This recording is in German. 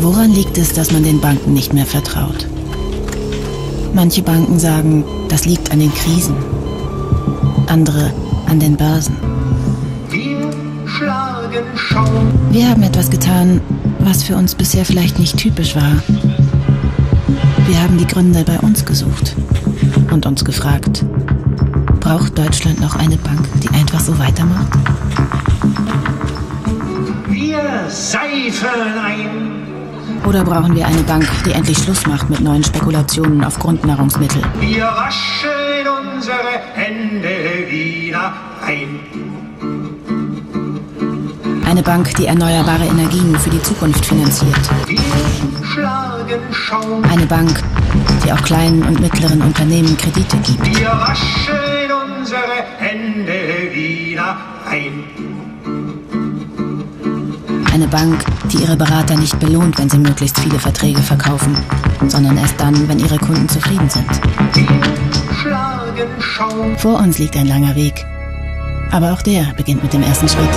Woran liegt es, dass man den Banken nicht mehr vertraut? Manche Banken sagen, das liegt an den Krisen. Andere an den Börsen. Wir schlagen Schaum. Wir haben etwas getan, was für uns bisher vielleicht nicht typisch war. Wir haben die Gründe bei uns gesucht und uns gefragt, braucht Deutschland noch eine Bank, die einfach so weitermacht? Wir seifen ein. Oder brauchen wir eine Bank, die endlich Schluss macht mit neuen Spekulationen auf Grundnahrungsmittel? Wir waschen unsere Hände wieder ein. Eine Bank, die erneuerbare Energien für die Zukunft finanziert. Eine Bank, die auch kleinen und mittleren Unternehmen Kredite gibt. Wir waschen unsere Hände wieder ein. Eine Bank, die ihre Berater nicht belohnt, wenn sie möglichst viele Verträge verkaufen, sondern erst dann, wenn ihre Kunden zufrieden sind. Vor uns liegt ein langer Weg. Aber auch der beginnt mit dem ersten Schritt.